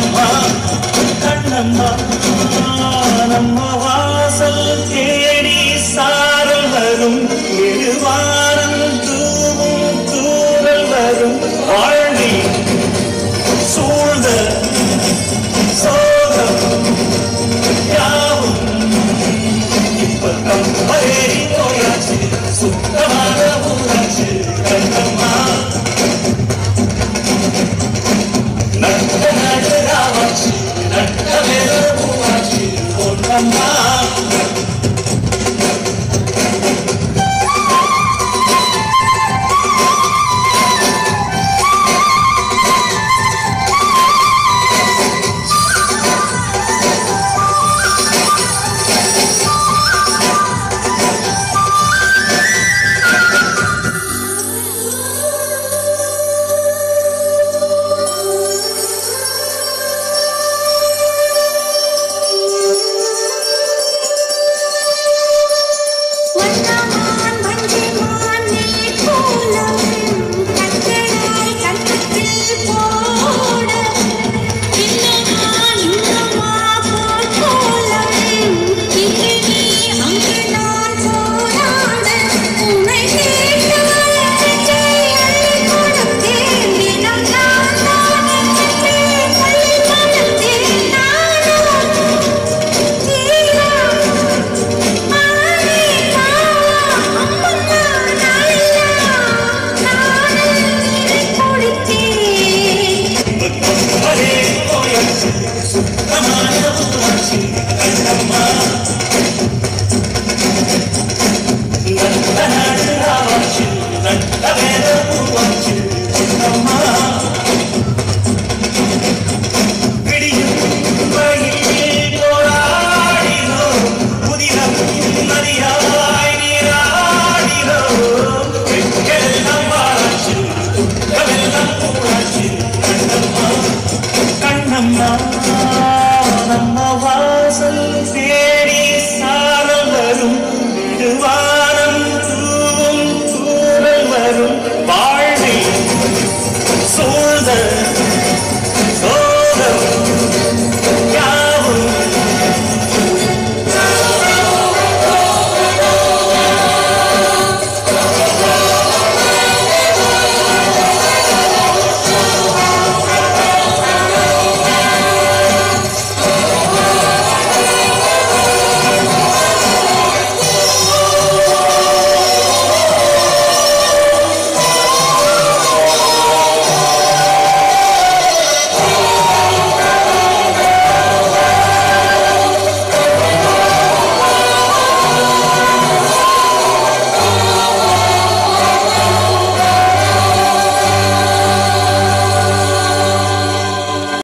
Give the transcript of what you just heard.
கண்ணம்மா கண்ணம்மா நம்ம வாசல் தேடி சாரல் வரும் எழுவாரம் தூவும் தூரல் வரும் வாழ் Yeah. அருள் வாழ்வி சூழ்ந்த